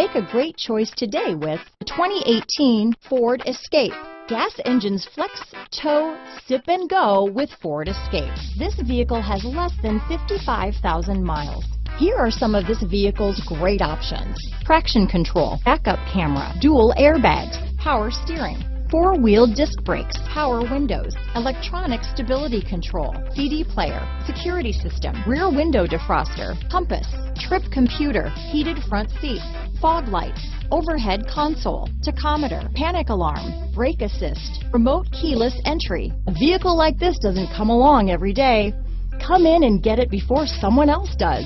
Make a great choice today with the 2018 Ford Escape. Gas engines flex, tow, sip and go with Ford Escape. This vehicle has less than 55,000 miles. Here are some of this vehicle's great options. Traction control, backup camera, dual airbags, power steering, four-wheel disc brakes, power windows, electronic stability control, CD player, security system, rear window defroster, compass, trip computer, heated front seats, fog lights, overhead console, tachometer, panic alarm, brake assist, remote keyless entry. A vehicle like this doesn't come along every day. Come in and get it before someone else does.